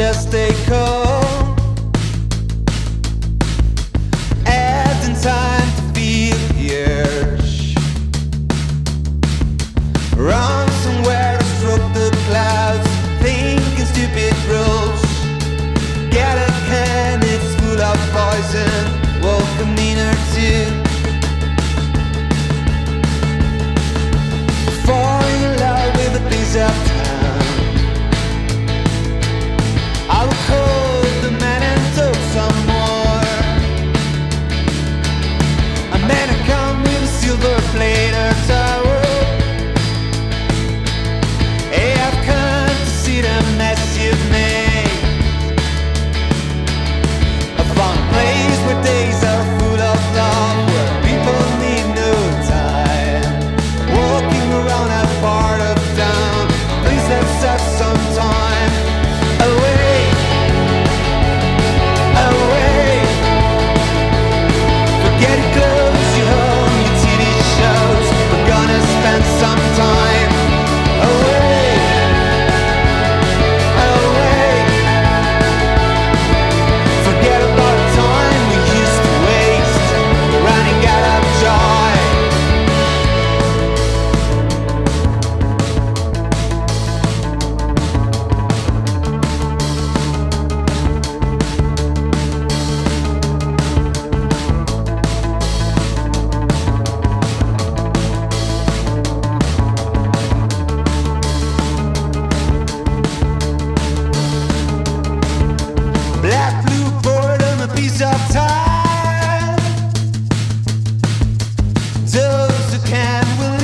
just stay calm. can will